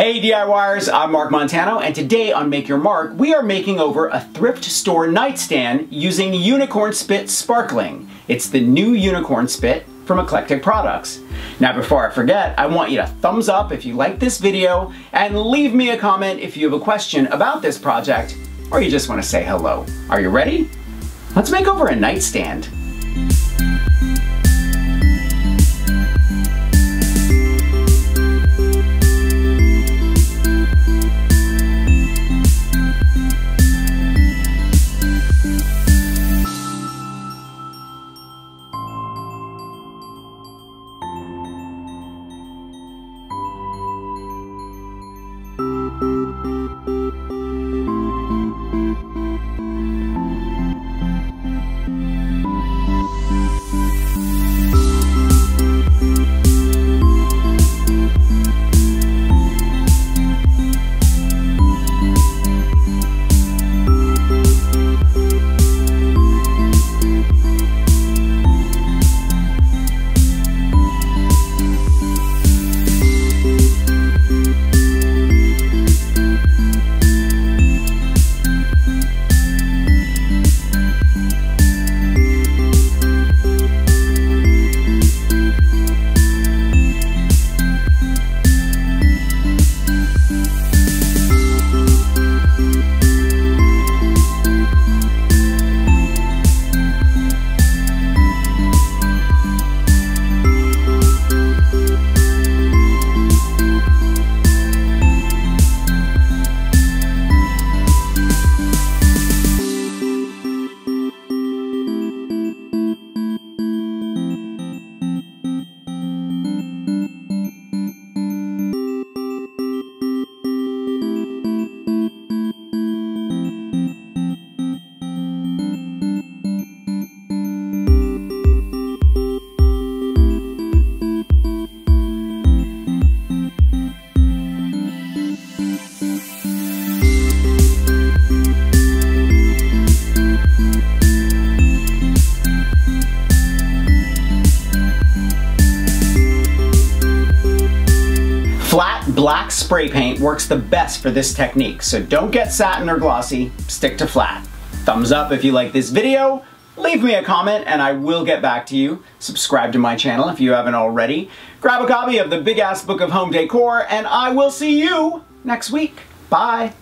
Hey DIYers, I'm Mark Montano, and today on Make Your Mark, we are making over a thrift store nightstand using Unicorn SPiT Sparkling. It's the new Unicorn Spit from Eclectic Products. Now before I forget, I want you to thumbs up if you like this video, and leave me a comment if you have a question about this project, or you just want to say hello. Are you ready? Let's make over a nightstand. Black spray paint works the best for this technique, so don't get satin or glossy, stick to flat. Thumbs up if you like this video, leave me a comment and I will get back to you. Subscribe to my channel if you haven't already. Grab a copy of the Big Ass Book of Home Decor and I will see you next week. Bye.